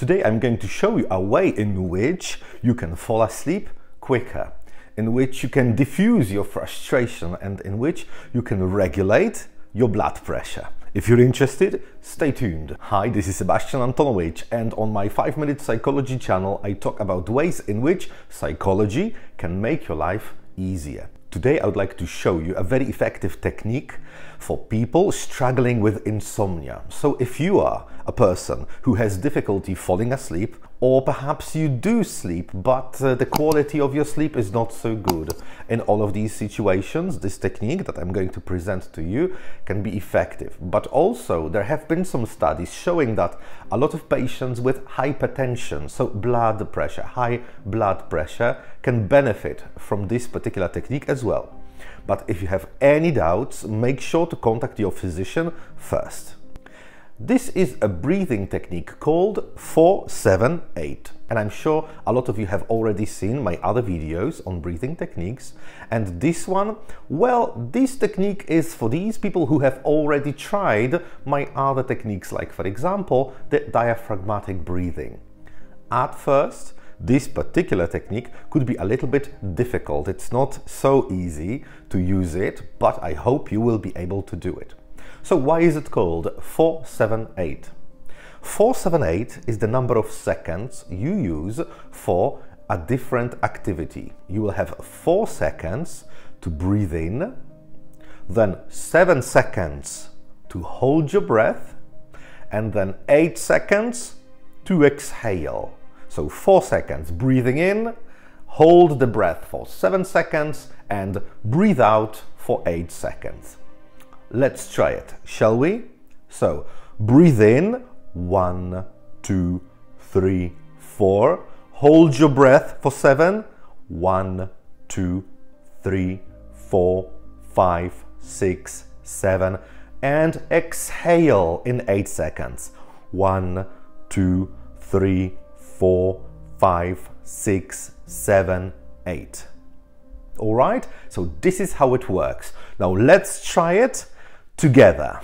Today I'm going to show you a way in which you can fall asleep quicker, in which you can diffuse your frustration and in which you can regulate your blood pressure. If you're interested, stay tuned. Hi, this is Sebastian Antonowicz and on my 5 Minute Psychology channel I talk about ways in which psychology can make your life easier. Today I would like to show you a very effective technique for people struggling with insomnia. So if you are a person who has difficulty falling asleep or perhaps you do sleep but uh, the quality of your sleep is not so good. In all of these situations this technique that I'm going to present to you can be effective. But also there have been some studies showing that a lot of patients with hypertension, so blood pressure, high blood pressure can benefit from this particular technique as well. But if you have any doubts, make sure to contact your physician first. This is a breathing technique called 478 and I'm sure a lot of you have already seen my other videos on breathing techniques and this one, well, this technique is for these people who have already tried my other techniques like for example the diaphragmatic breathing. At first, this particular technique could be a little bit difficult. It's not so easy to use it, but I hope you will be able to do it. So why is it called 478? 478 is the number of seconds you use for a different activity. You will have 4 seconds to breathe in, then 7 seconds to hold your breath, and then 8 seconds to exhale. So 4 seconds breathing in, hold the breath for 7 seconds and breathe out for 8 seconds. Let's try it, shall we? So breathe in, one, two, three, four. Hold your breath for seven. One, two, three, four, five, six, seven. And exhale in eight seconds. One, two, three, four, five, six, seven, eight. All right, so this is how it works. Now let's try it together.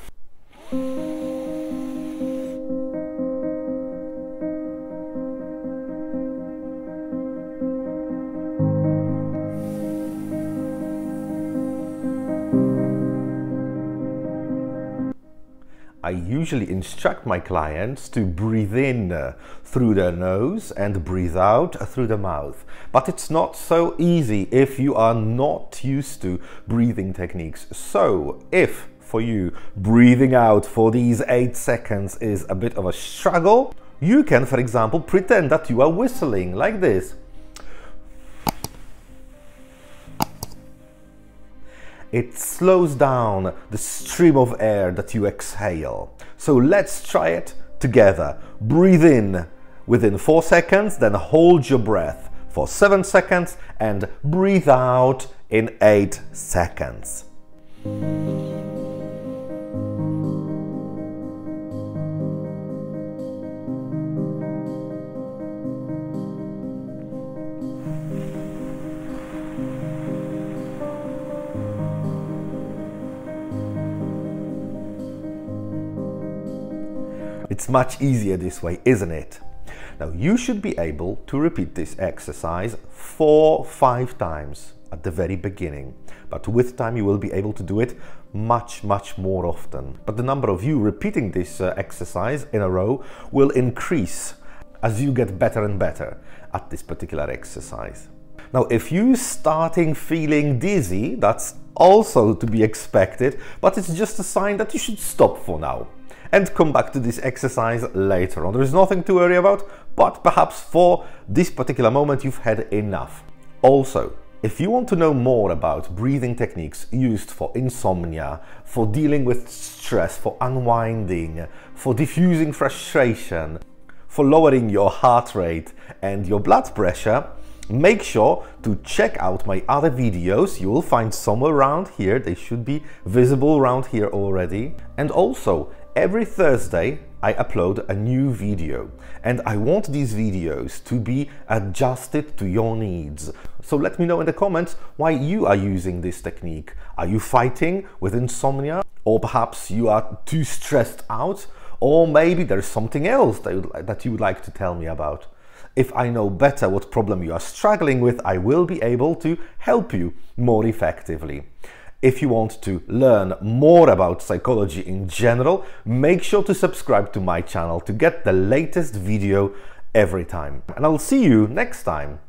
I usually instruct my clients to breathe in uh, through their nose and breathe out through the mouth. But it's not so easy if you are not used to breathing techniques. So if for you breathing out for these eight seconds is a bit of a struggle, you can, for example, pretend that you are whistling like this. it slows down the stream of air that you exhale. So let's try it together. Breathe in within 4 seconds, then hold your breath for 7 seconds and breathe out in 8 seconds. It's much easier this way, isn't it? Now you should be able to repeat this exercise four, five times at the very beginning. But with time you will be able to do it much, much more often. But the number of you repeating this uh, exercise in a row will increase as you get better and better at this particular exercise. Now, if you starting feeling dizzy, that's also to be expected, but it's just a sign that you should stop for now and come back to this exercise later on. There is nothing to worry about, but perhaps for this particular moment you've had enough. Also, if you want to know more about breathing techniques used for insomnia, for dealing with stress, for unwinding, for diffusing frustration, for lowering your heart rate and your blood pressure, make sure to check out my other videos. You will find somewhere around here. They should be visible around here already. And also, Every Thursday I upload a new video and I want these videos to be adjusted to your needs. So let me know in the comments why you are using this technique. Are you fighting with insomnia? Or perhaps you are too stressed out Or maybe there's something else that you would like to tell me about. If I know better what problem you are struggling with, I will be able to help you more effectively. If you want to learn more about psychology in general, make sure to subscribe to my channel to get the latest video every time. And I'll see you next time.